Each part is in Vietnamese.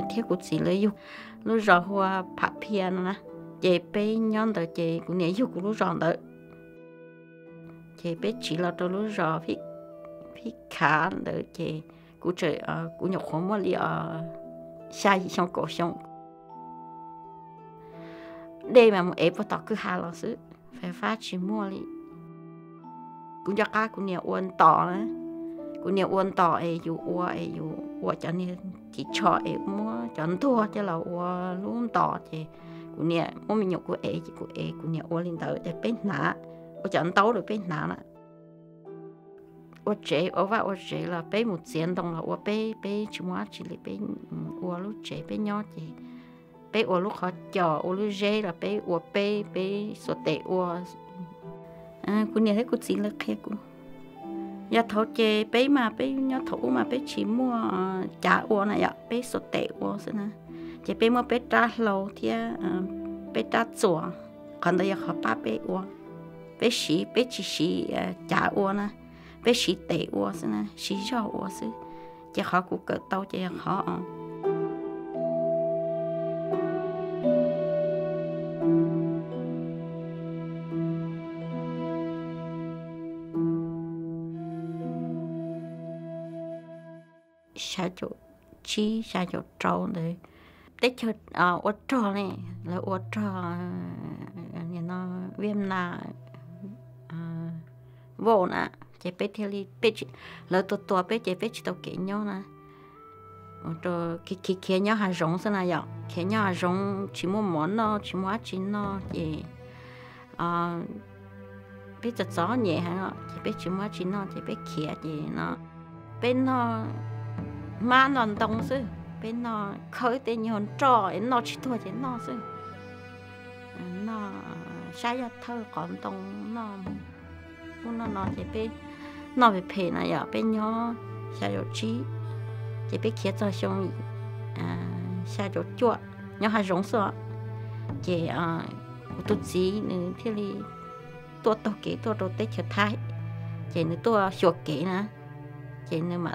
của thiết của chị lấy yêu lúc rồi hoa phạt phiền nè. Chị bé nhon đợi chị của nè yêu của lúc rồi đợi chị bé chỉ là tôi lúc rồi phi phi khá đợi chị của trời ờ của nhọc khó mà li ờ xa gì xong cổ xong. Đây mà một ép vào tao cứ hà là sự phải phát chỉ mua li cũng cho cá cũng nhiều uốn tỏ nữa cũng nè uốn tỏ ấy dù ấy cho nè chỉ cho ấy mua cho nó thua cho là uo luôn tỏ thì cũng nhiều mua mình nhậu của ấy chỉ của ấy cũng nè uốn lên tới để bên nã uốn cho nó tấu được bên nã nè uo chế uốn vào uo chế là bên một tiền đồng là uo bên bên chúng ta chỉ là bên uo lúc chế bên nhỏ thì bên uo lúc họ chờ uo lúc chế là bên uo bên bên số tệ uo à cô nè thấy cô xin là kia cô giờ thấu chê bé mà bé nhớ thấu mà bé chỉ mua ờ, trả uo này ạ bé số tệ uo xin nè chê bé mua bé trả lâu thì ờ, bé trả chùa. Còn đây họ ba bé uo. Bé xí bé chỉ xí trả ờ, uo nè. Bé xí tệ uo xin nè xí cho uo xin chê họ cũng cỡ tao chê họ xa chỗ chi xa chỗ trâu đấy tết cho à ô trâu này là ô trâu nhà nó viêm là vô nè chỉ bé theo đi chị là tổ tổ bé chế bé chỉ tao kể nhau nè ô cái cái khi nhau hà rong thế này vậy khi nhau hà rong chỉ mua món nó chỉ mua chỉ nó gì à biết cho gió nhẹ hả chỉ biết chỉ mua chỉ nó chỉ biết kia gì nó bên nó mà nó đông sư bên nó khởi tên nhon trò nó chỉ thua chỉ nó sư nó sai ra thơ còn đông nó nó nó chỉ bên nó bị phê này ở bên nhỏ sai rồi chi chỉ biết kia cho xong à sai rồi chuột nhỏ hay rong sợ chỉ à tôi chỉ nữa thì li tôi tôi kỹ tôi tôi tết chờ thái chỉ nữa tôi chuột kỹ nè chỉ nữa mà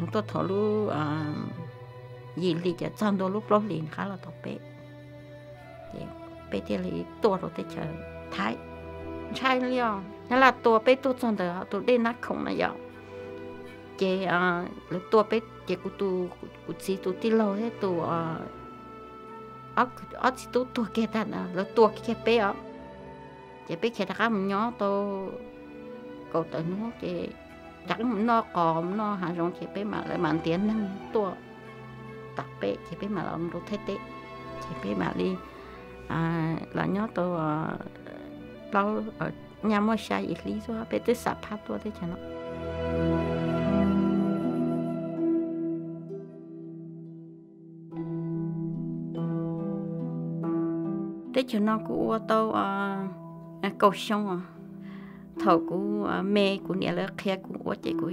mình nhỏ xứ chị nếu mua cũng cho chơi đâu cũng nhớ đấy cũng chỉ là cho nụ là chị nhưng mà khá là tỏ bé chị bé gió nhẹ hàng liệu bé chỉ muốn nó chỉ muốn hồ thì bé nhau hà rong thôi bé non trò bé nó chỉ muốn chỉ nó liệu chị cũng lấy tụi mình nhỏ ám bên bị ám bên men rồi cũng như chỉ muốn chỉ nó đi chị nếu nếu tôi to tôi thọ lu à gì li cho chăn đồ lúc lúc liền khá là tốt bé bé thì li tua rồi thì chờ thái sai liao nó là tua bé tua chăn đồ tua đi nát không này vậy chị à lúc tua bé chị của tu của chị tu ti lâu thế tu à ở ở chị tu tua kia ta nè lúc tua kia bé ở chị bé kia ta cá mình nhó tu cầu tự nó chị chẳng nó còn nó hà rong chỉ biết mà lại mặn tiền năng tua tập bé chỉ biết mà làm đồ thế tệ chỉ biết mà đi. À là nhớ tôi ờ, lâu ở nhà mua xe ít lý do bé tới sạp phát tua thế cho nó. Thế cho nó cũng tôi ờ, à cầu sông à thầu của à, mẹ của nhà là kia của ô chị của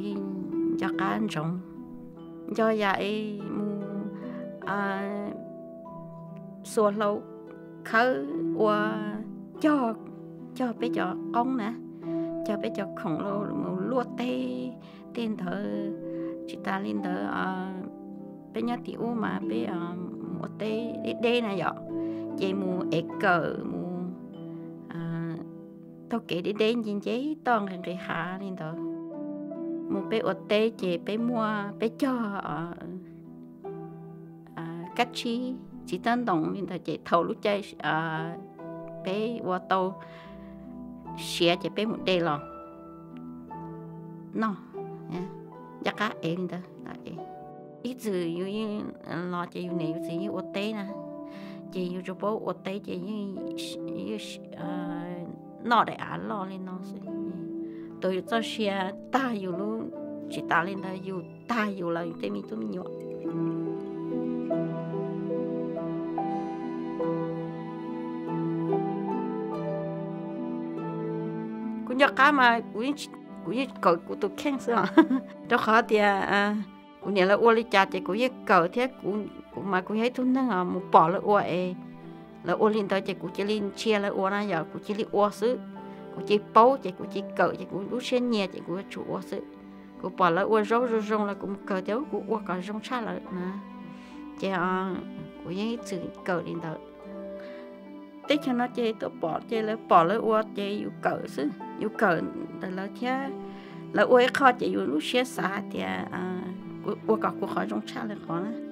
cho cá ăn sống cho dạy mu à xua lâu khơi qua cho cho bé cho con nè, cho bé cho khổng lồ mu lúa tê tên thờ chị ta lên thờ à bé nhà tiểu mà bé à một tê, đê này vậy chị mu ế cờ mu tao kể đi đến nhìn giấy toàn là người hạ nên đó một bé ở tê chế bé mua bé cho ở à, cách chi chỉ tên đồng nên là chế thầu lúc chơi à, bé qua tàu xe chế bé một đề lò nó giá cá em đó tại ít giờ như à, lo chế như này gì như ở tê nè. Chế như cho bố ở tê chế như như à, nó để ăn lo lên nó sẽ tôi cho xe ta dù luôn chỉ ta lên ta dù ta dù là thế mình tôi mình nhọ cũng nhớ cá mà cũng cũng như cỡ của tôi khen sao đó khó thì à, à cũng nhớ là uo cha thì cũng như cỡ thế cũng cũng mà cũng thấy tôi nó một bỏ là uo ấy là ô linh tới thì cũng chỉ linh, chia là ô na giờ cũng chỉ linh ô xứ. Cũng chỉ bấu thì cũng chỉ cỡ thì cũng lúc sen nhẹ thì cũng chủ ô xứ. Cũng bỏ là ô rau rau rong là cũng cỡ theo cũng ô cả rong xa là nè. Chỉ à cũng những sự cỡ linh tới tết cho nó chơi tôi bỏ chơi là bỏ là ô chơi yêu cỡ xứ. Yêu cỡ là là thế là uo khó chơi yêu lúc xe xa thì à ô cả của họ rong xa là khó nè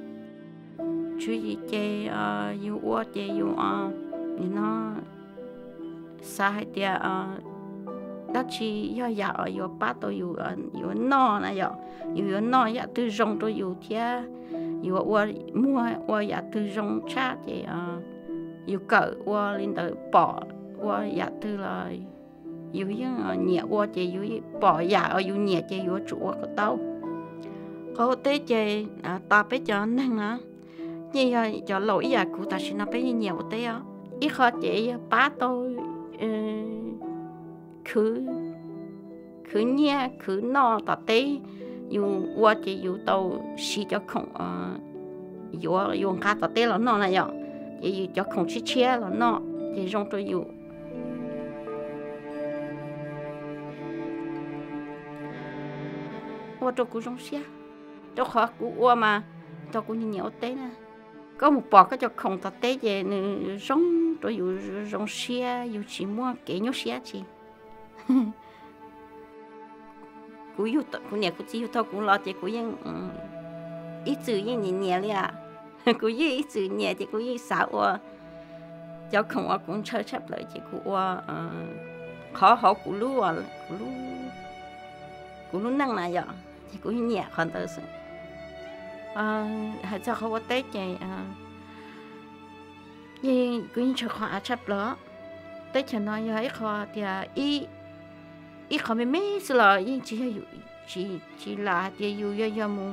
chú gì chơi à yêu uo chơi yêu à nên nó xa hay thì à đó chỉ yêu ya ở yêu ba tôi yêu yêu no nè yêu yêu no dạ ya từ rong tôi yêu thế yêu wa mua wa ya từ rong cha thì ờ, à yêu cỡ qua lên tới bỏ qua dạ tư là yêu những ờ, nhẹ wa chỉ yêu bỏ ya ở yêu nhẹ chỉ yêu chủ của tao. Có tế chơi à ta biết cho nên á chị là cho lỗi dạ cụ ta xin nó biết nhiều tế á ít khó chị ba tôi cứ cứ nhẹ cứ no ta tế dù qua chị, dù tàu xí cho không à ờ, dù dù khá ta tế là nó này à? vậy dù cho không chi chia là nó thì trong tôi dù. Qua cho cũng trong xe cho khó cũng qua mà cho cũng nhiều tế nè có một bò cái cho không thật tế về rong rồi dù rong xe dù chỉ mua cái nhau xe chị. Cú yêu tật cú nhẹ cú chỉ yêu tôi cú lo chị, cú yên ít ừ, chữ yên nhẹ nhẹ liền cú yên ít chữ nhẹ chị cú yên sao à cho không à cũng chơi chấp lại chị, cú à khó khó cú lu à cú lu cú lu năng này vậy chị cú nhẹ hơn tới Ờ, hãy cho không có tết này gì quyến cho khóa chắp lỡ tết cho nói như ấy khó thì y y khó mới mấy sự lỡ, nhưng chỉ là chỉ chỉ là thì dù do do mù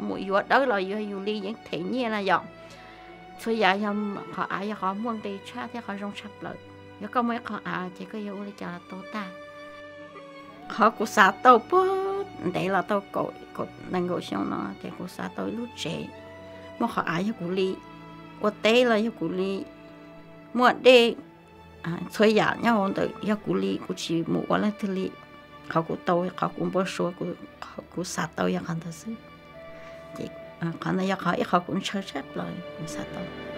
mù dù đó là do dù ly những thể nhiên là dọn số giờ dòng họ ai họ muốn đi cha thì họ rong chắp lỡ. Giờ có mấy họ à thì có yêu là chả là tổ ta họ cũng xả tàu bớt, để là tàu cội có năng 够想呢，但我啥都路窄，我好爱要鼓励，我对了要鼓励，我对啊，所以呀，要我的要鼓励，我去摸我那这里，考古刀，考古不说，我考古啥刀也看得是，这啊，看到要考一考古车车了，没啥刀。